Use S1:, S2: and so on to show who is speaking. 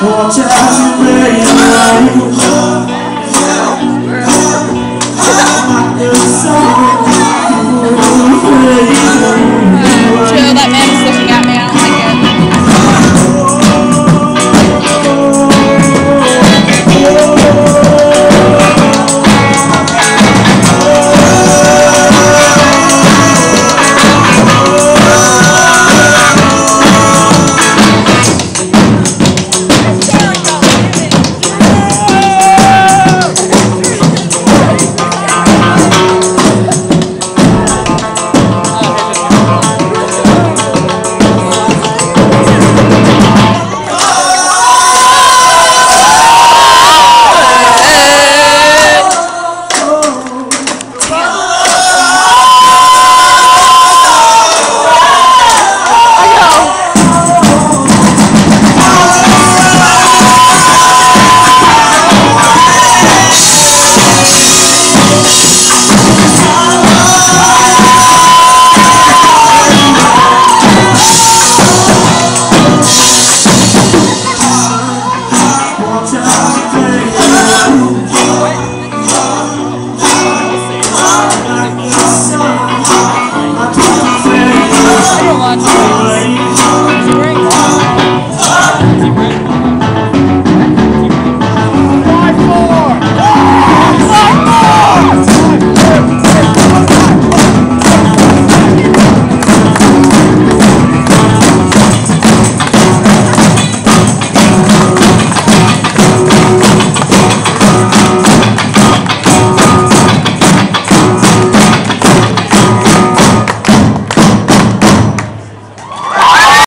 S1: Watch out, you play your life.